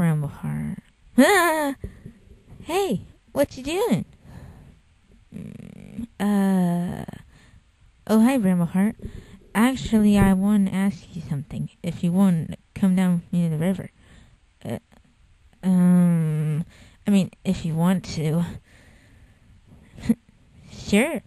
Brambleheart. Ah! Hey, what you doing? Mm, uh. Oh, hi, Brambleheart. Actually, I want to ask you something. If you want to come down me to the river. Uh, um. I mean, if you want to. sure.